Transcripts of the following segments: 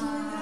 左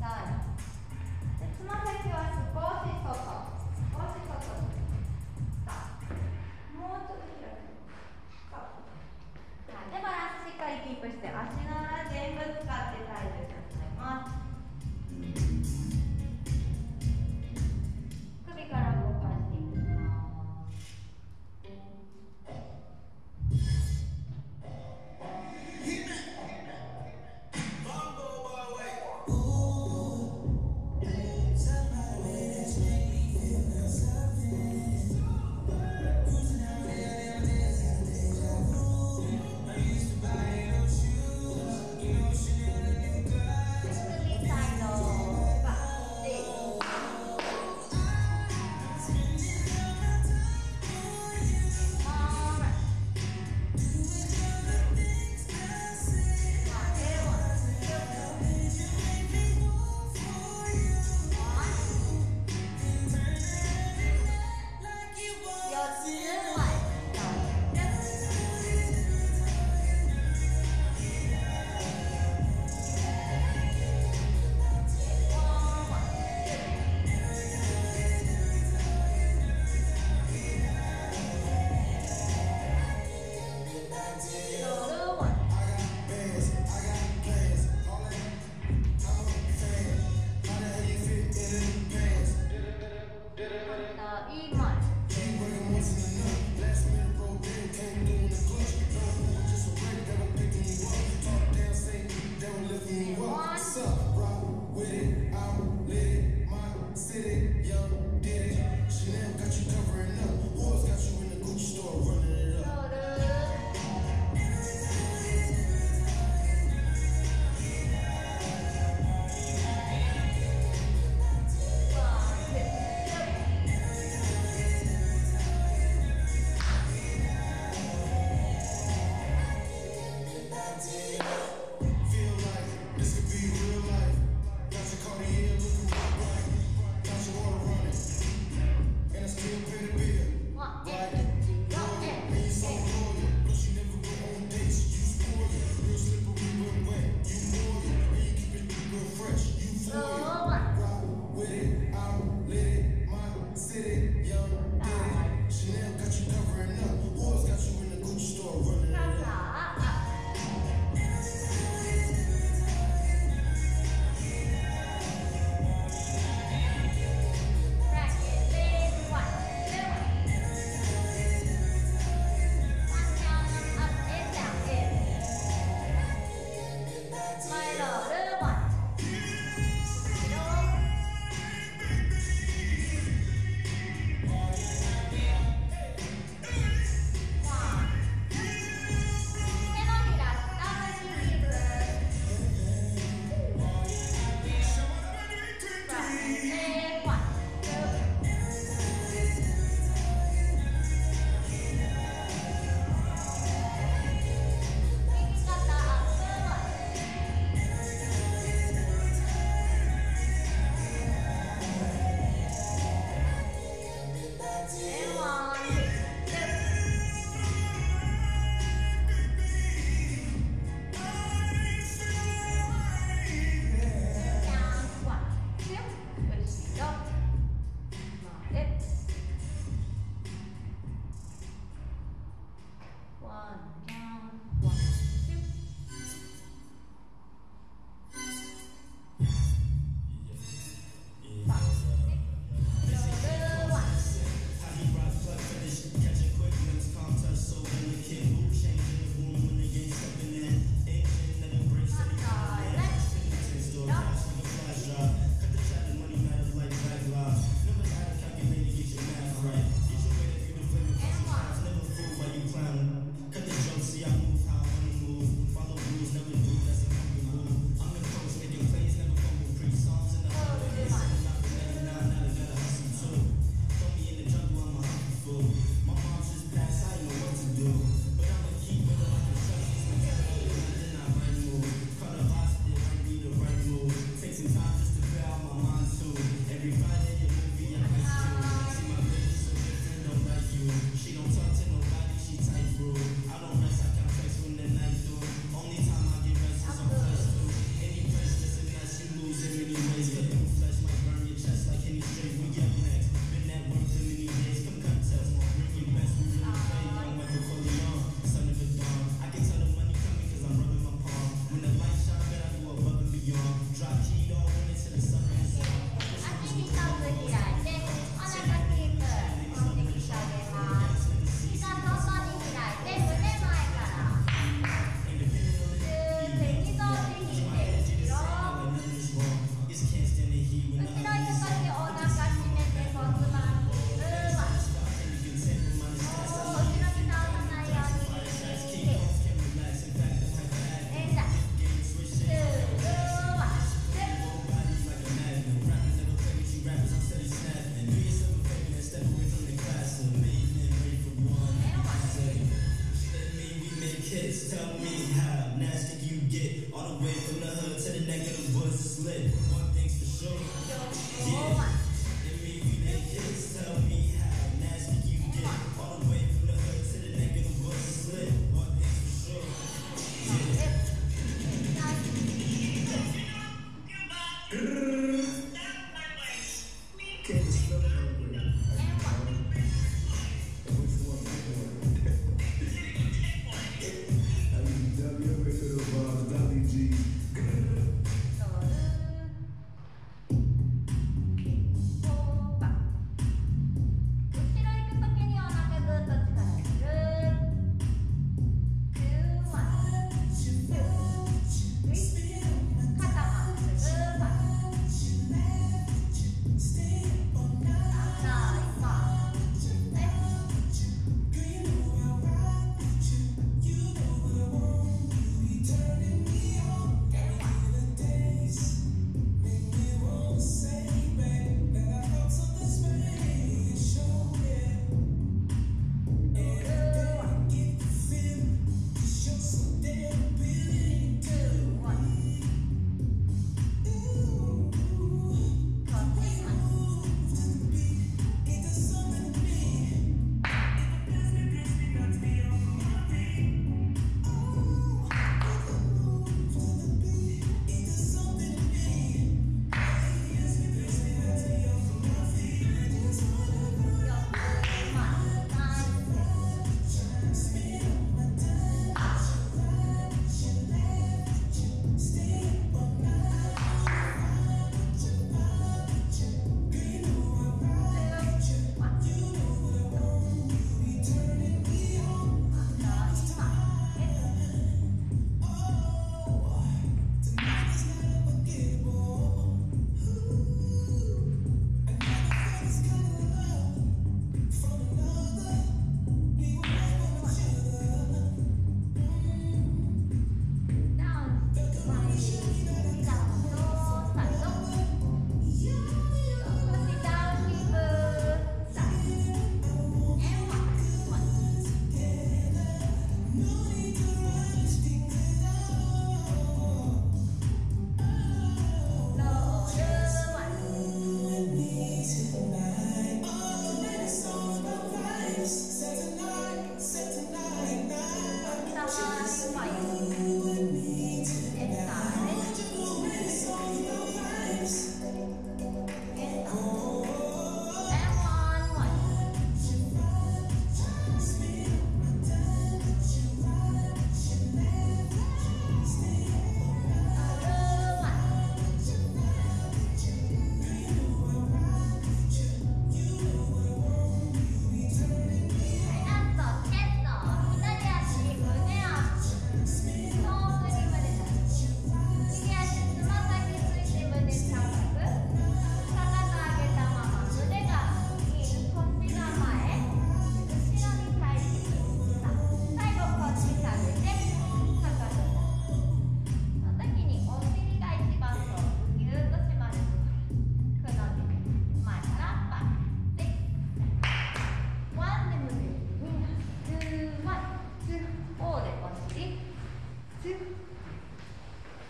さ。でつま Tell me how nasty you get. All the way from the hood to the neck of the woods is.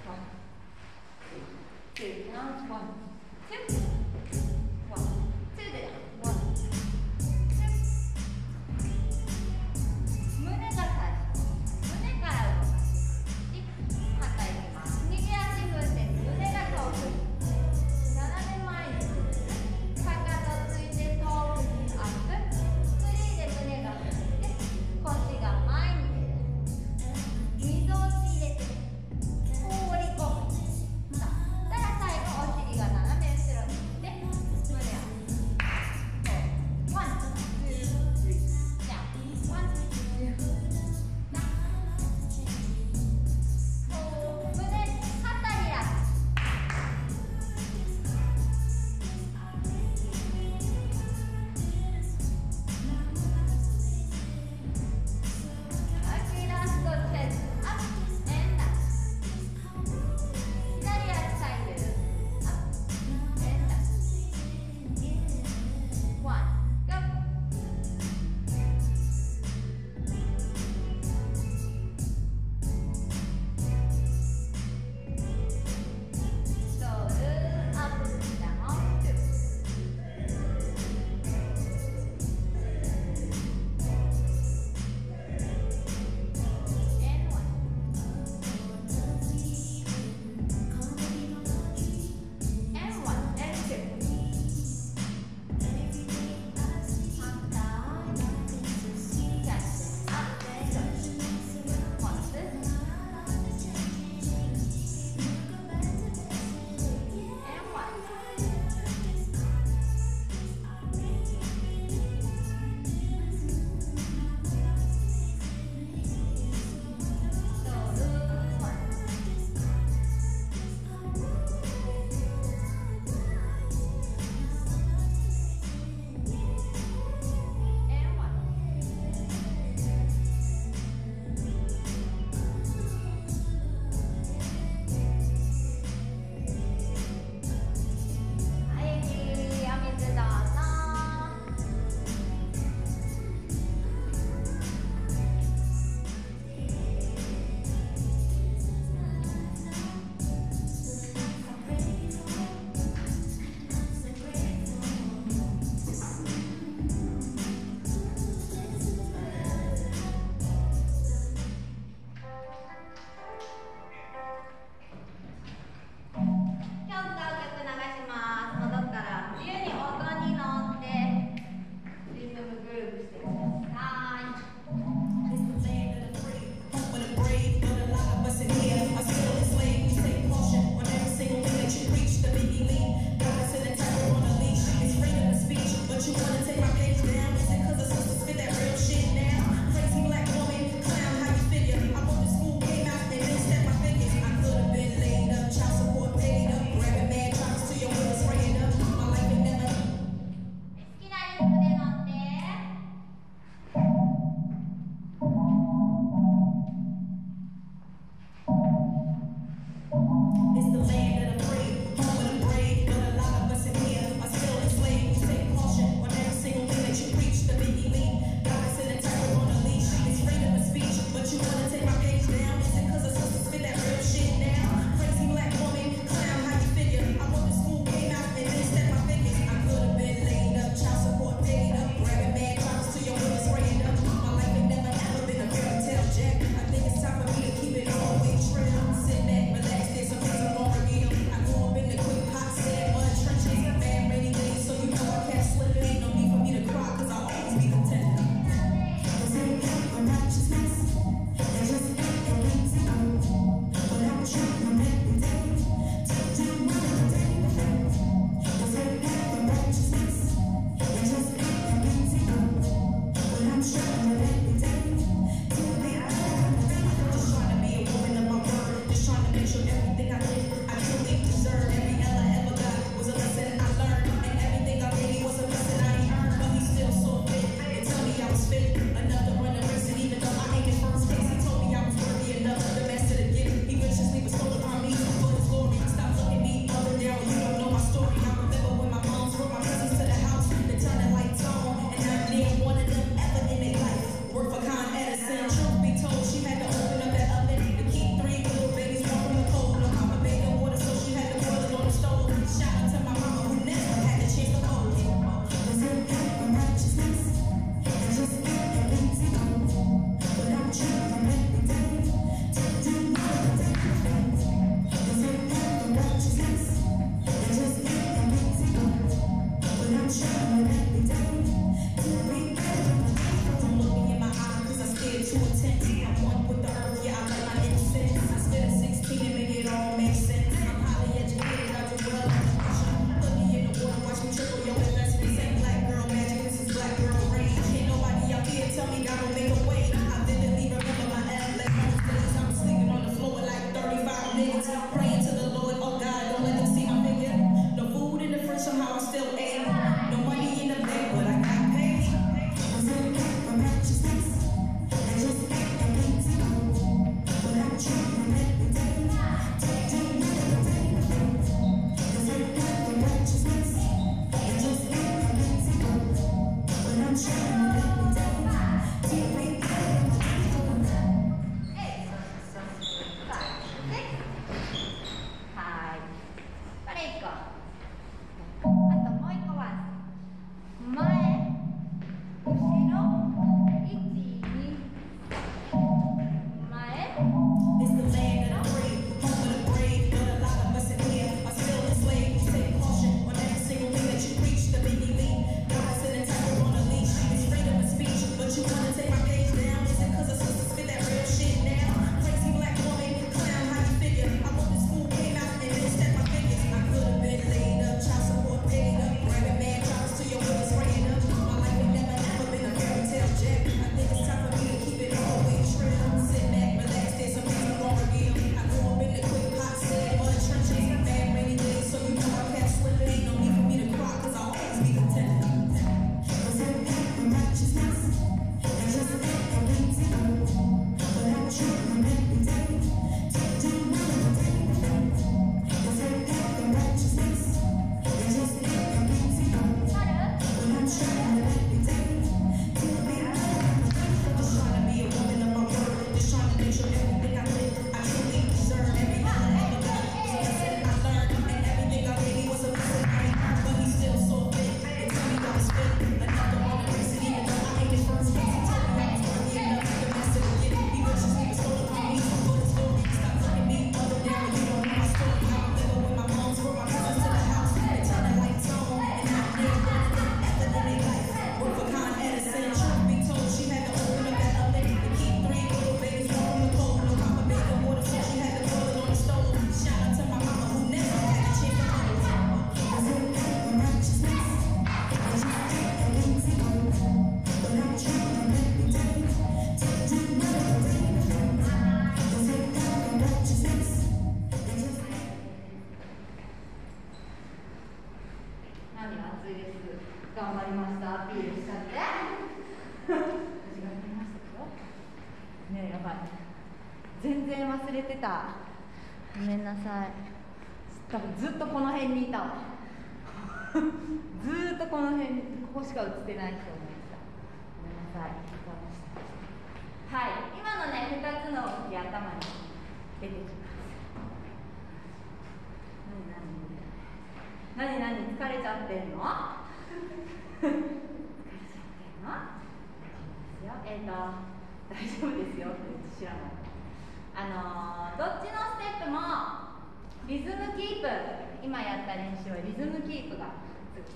Bye.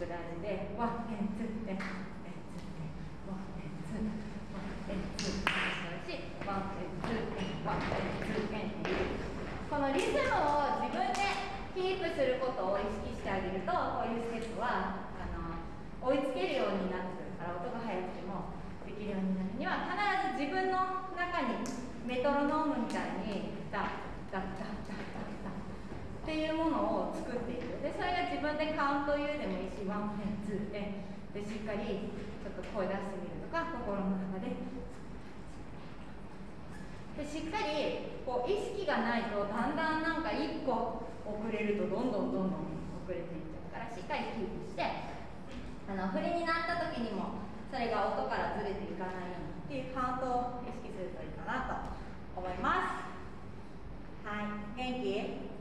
すごく大事で one and two and two and two one and two one and two しワンエンツーエンワンエンツーエンっていうこのリズムを自分でキープすることを意識してあげるとこういうステップはあの追いつけるようになってくるから音が速くてもできるようになるには必ず自分の中にメトロノームみたいにダッダッダッダッダッダッっていうものを作っていくでそれが自分でカウント言うでもいいしワンペンツーペンでしっかりちょっと声出してみるとか心の中で。でしっかりこう意識がないとだんだんなんか1個遅れるとどんどんどんどん遅れていっちゃうからしっかりキープしてあの振りになった時にもそれが音からずれていかないようにっていうカウントを意識するといいかなと思います。はい元気？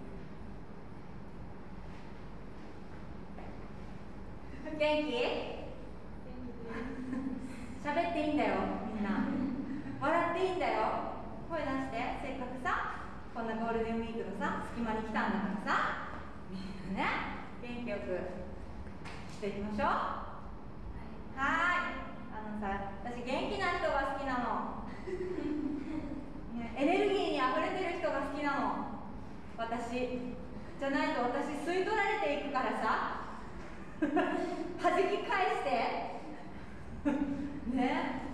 元気？喋っていいんだよみんな。笑っていいんだよ。声出して。せっかくさこんなゴールデンウィークのさ隙間に来たんだからさ。みんなね元気よくしていきましょう。はい。あのさ私元気な人が好きなの、ね、エネルギーにあふれてる人が好きなの。私。じゃないと私吸い取られていくからさ。弾き返して。ね。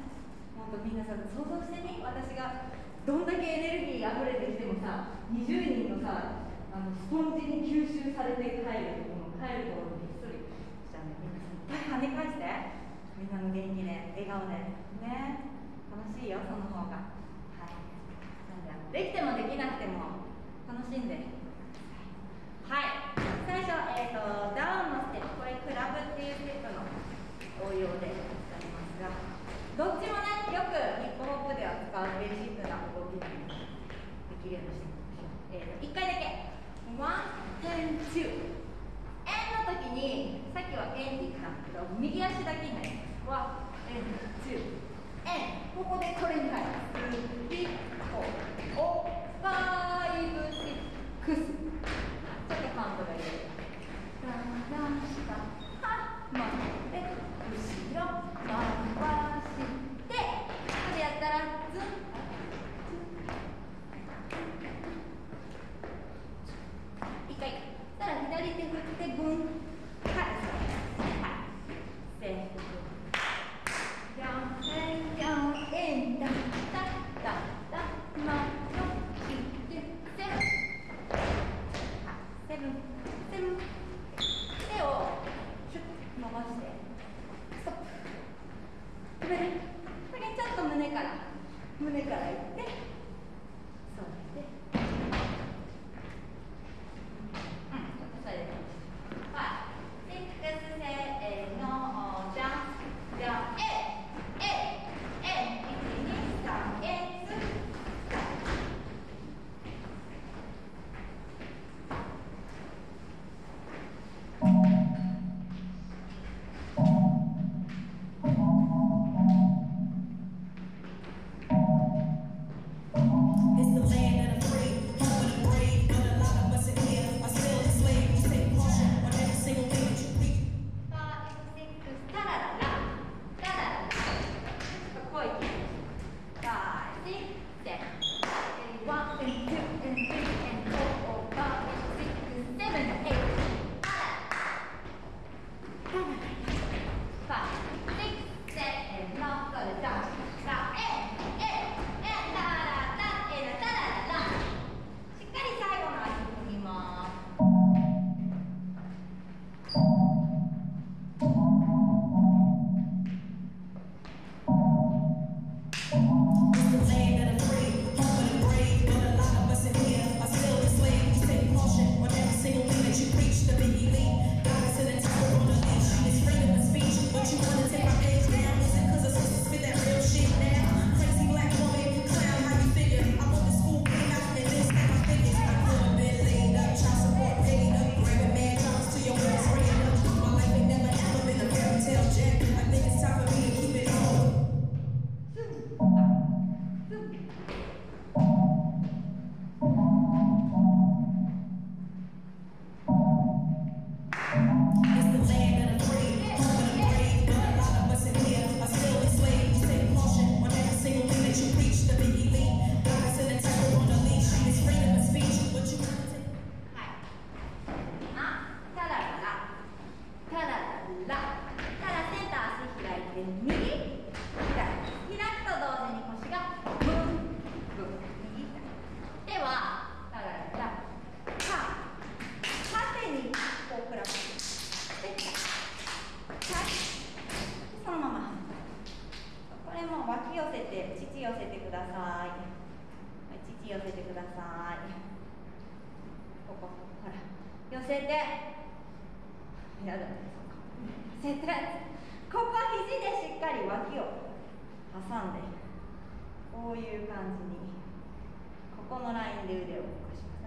本当みんなさ想像してみ。私がどんだけエネルギーあふれてきてもさ20人のさあのスポンジに吸収されて帰るもの帰るところにひっそりしたんでみんなさいっぱい跳ね返して。みんなの元気で笑顔でね。楽しいよその方が。はい。なんでできてもできなくても楽しんで。はい。最初、えーと、ダウンのステップこれクラブっていうステップの応用で使いますがどっちもねよくヒップホップでは使うベーシックな動きなのでできるようにしていきましょう、えーと、1回だけ one, two, two and の時にさっきは and って言ったんだけど右足だけになります。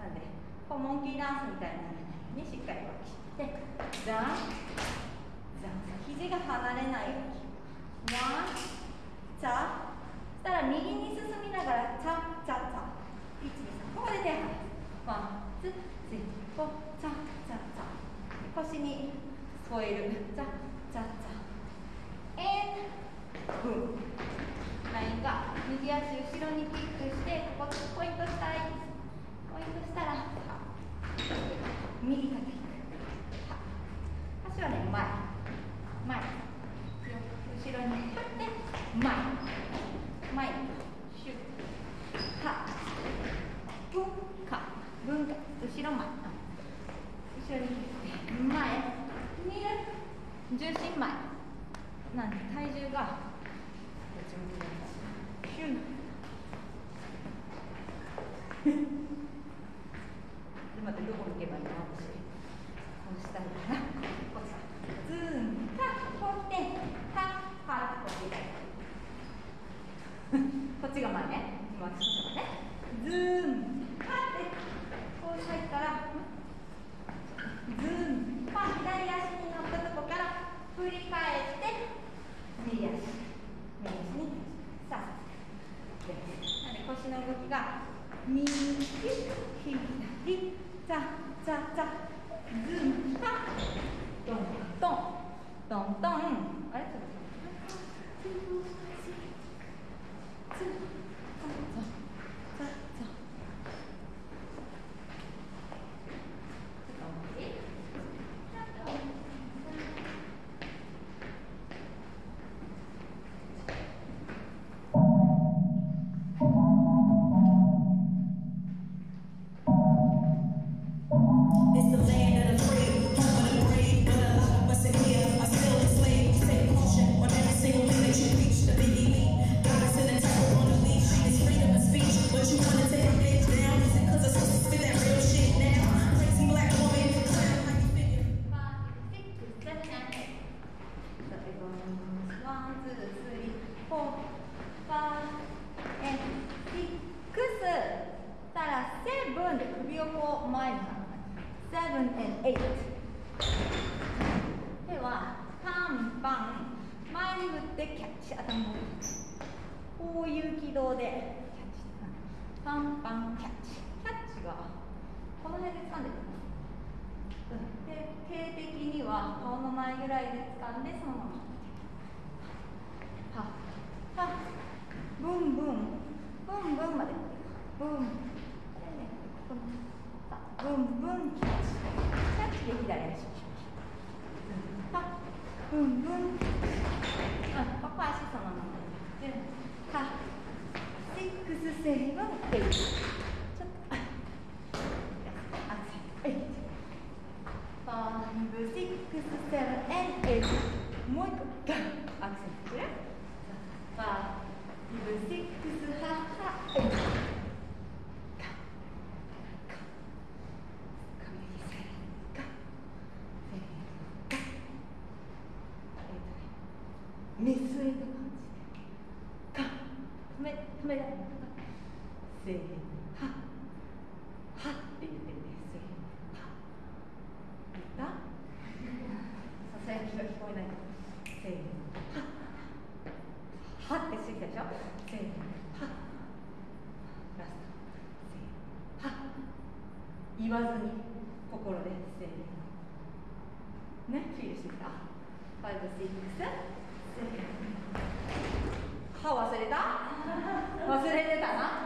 なんでこうモンキーダンスみたいならないようにしっかり脇してザンザン肘が離れない。ようにワンチャそしたら右に進みながらチャチャチャ123ここで手離す。ワンツースリーフォー。チャチャチャ腰に添える。チャで手的には顔の前ぐらいで掴んでそのままははブンブン。ブンブン。までブン。ブンブン。キャッチキャッチで左足はブンブン。あここ足そのままではシックスセブっていうちょっとあっは number six, seven, and eight. もう一個アクセントくれ。Five, number six, eight. メスウイの感じ。止め、止めだ。せー。声が聞こえないせーの。はっ。てついたでしょせーのはラストせーのは言わずに心でせーのねールしてきた5、6、せーの歯忘れた忘れてたな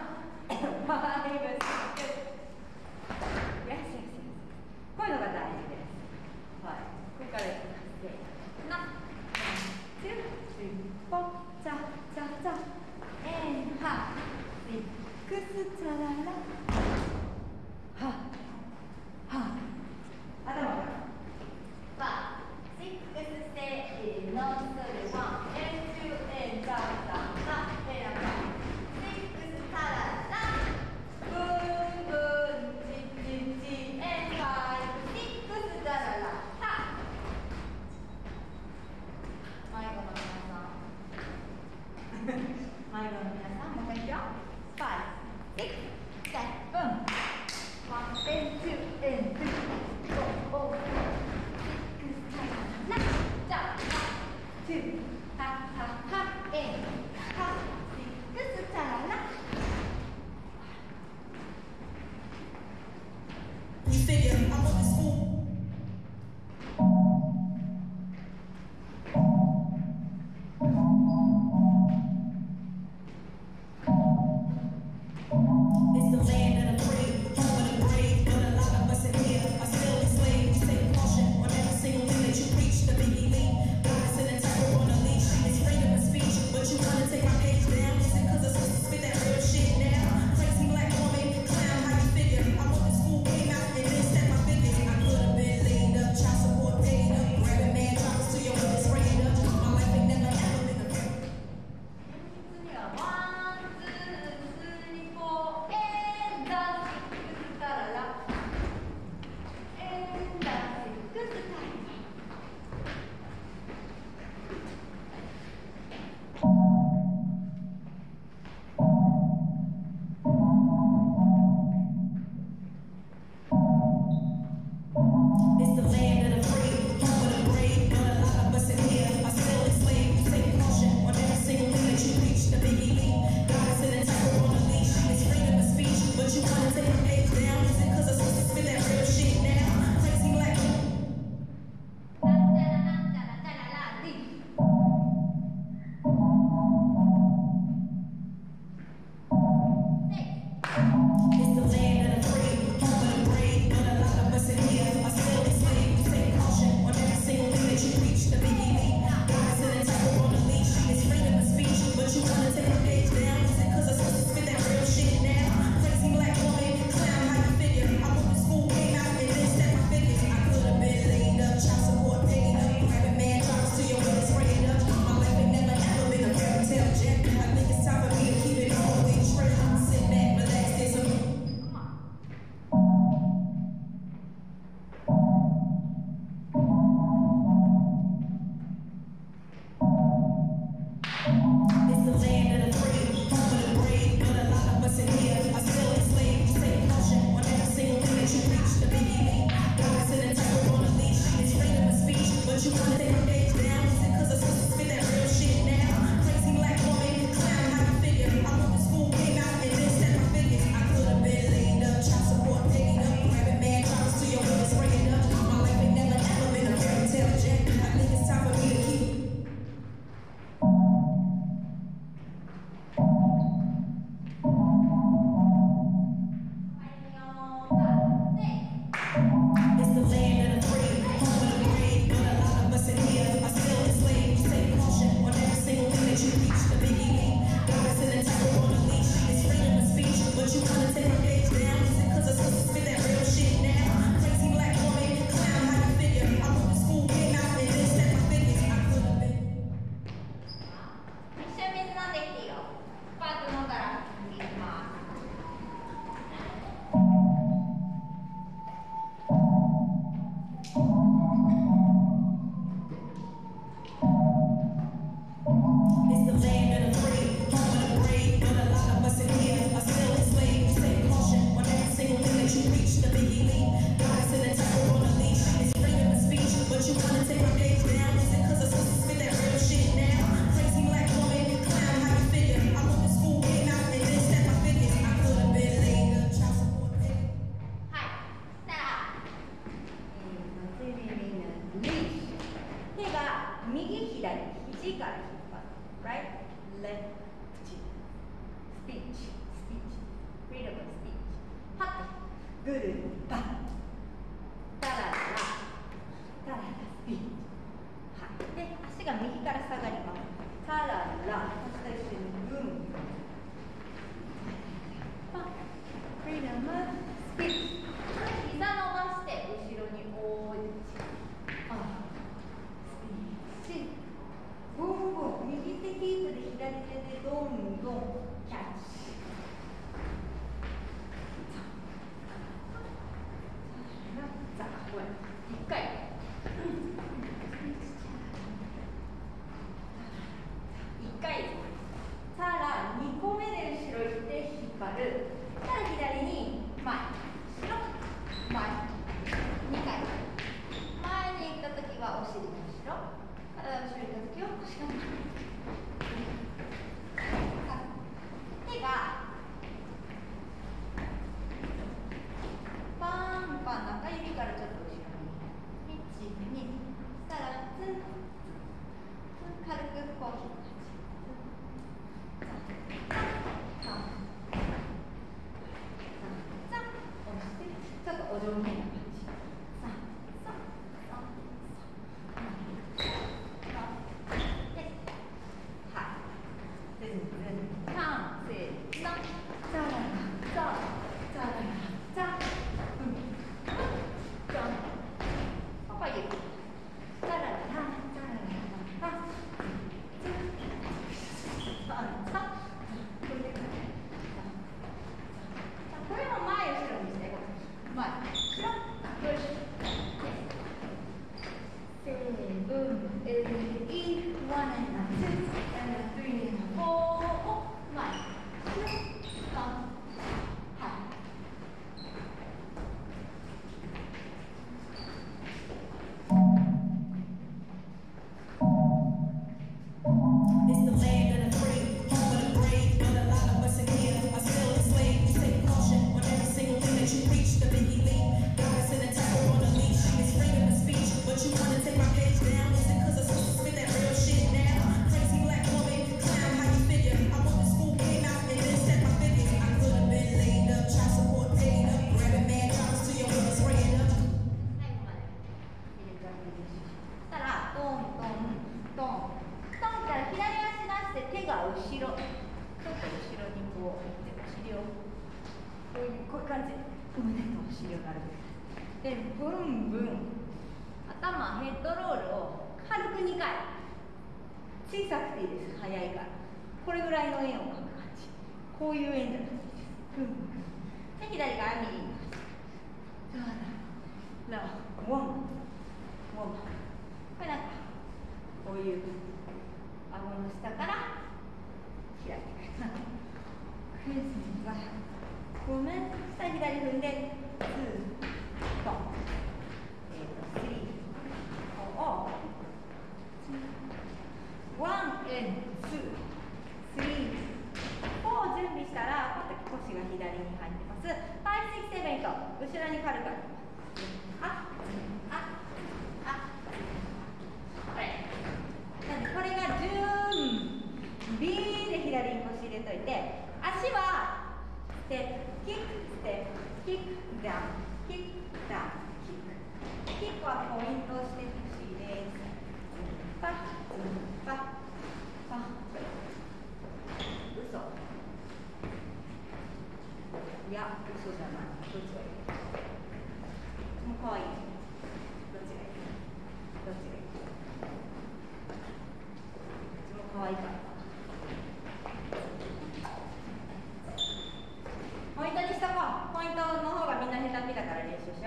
し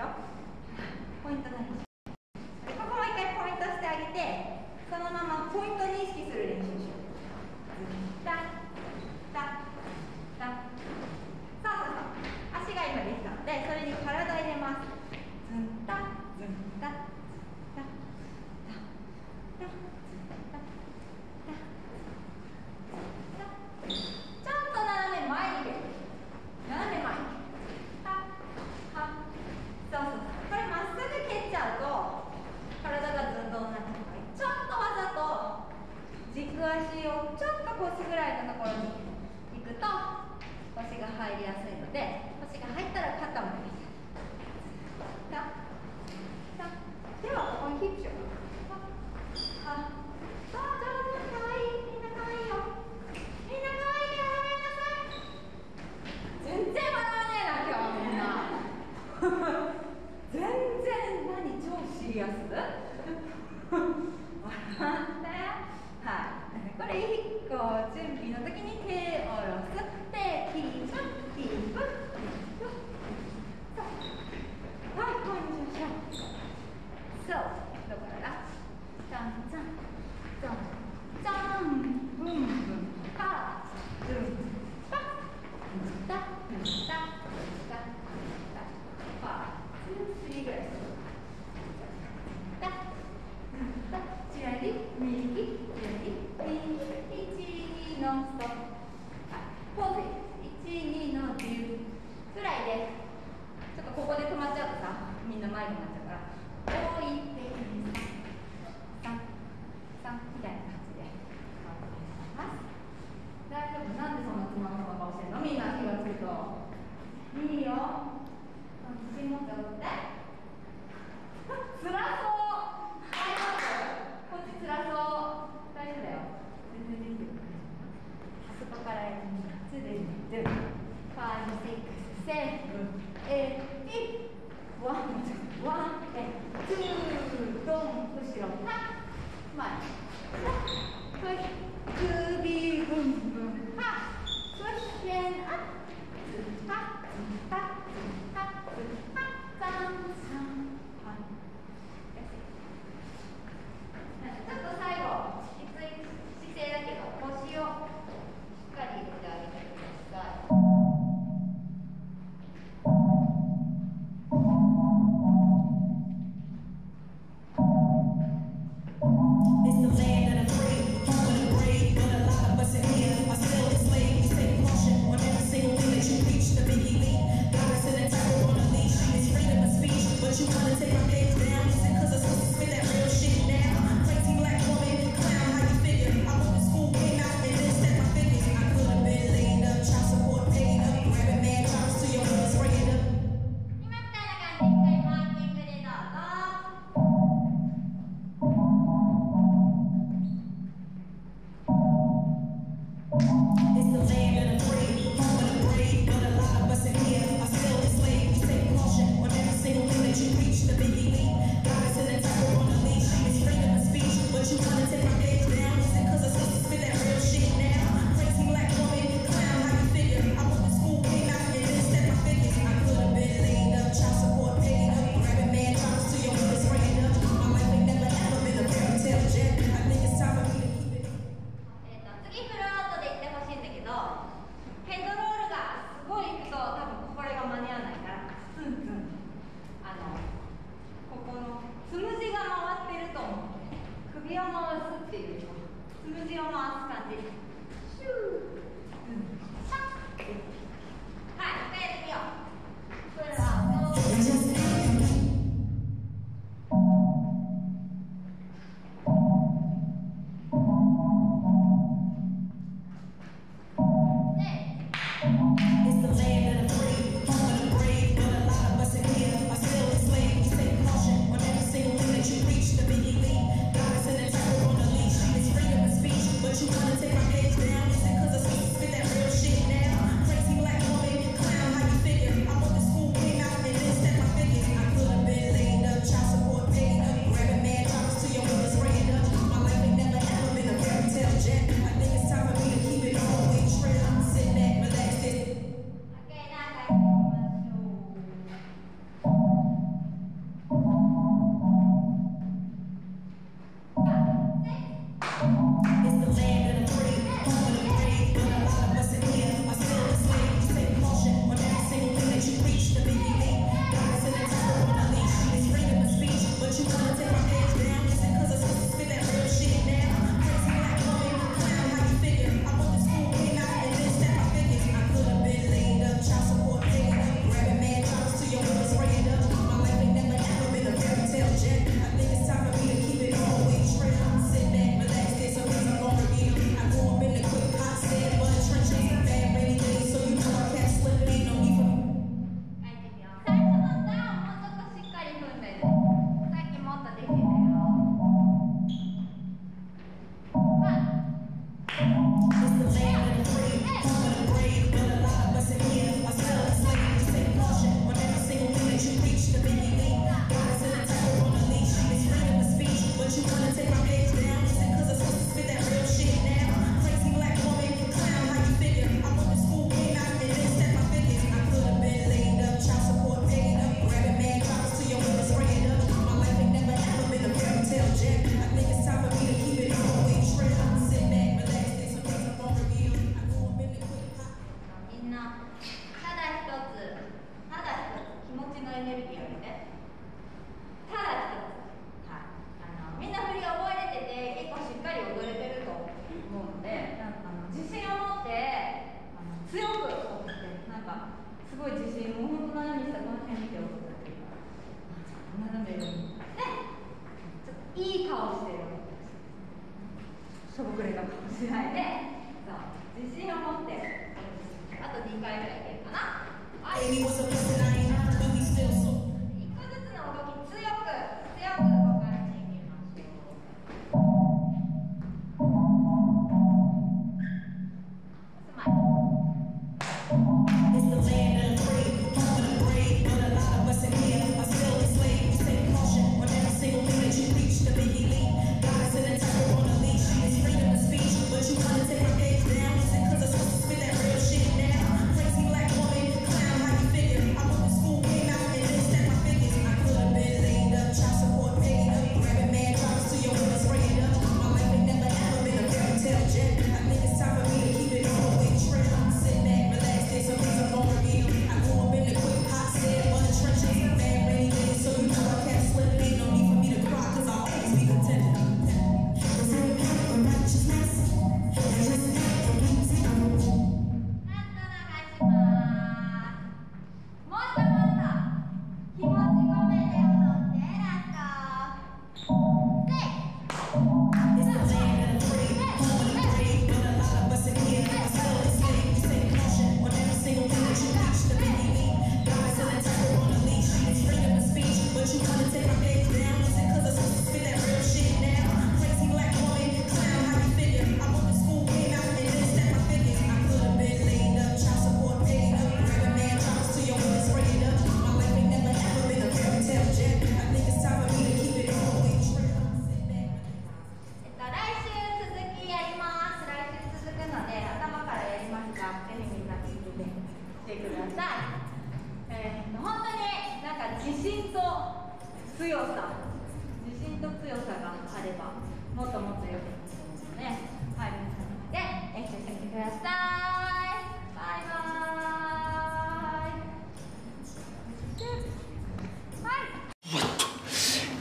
ポイント何でし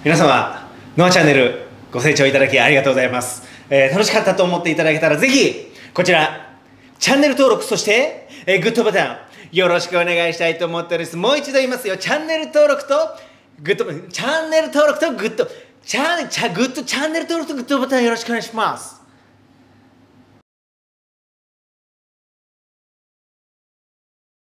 皆様ノアチャンネルご清聴いただきありがとうございます、えー、楽しかったと思っていただけたらぜひこちらチャンネル登録そして、えー、グッドボタンよろしくお願いしたいと思っております。もう一度言いますよ。チャンネル登録とグッドチャンネル登録とグッドチャングッドチャンネル登録とグッドボタンよろしくお願いします。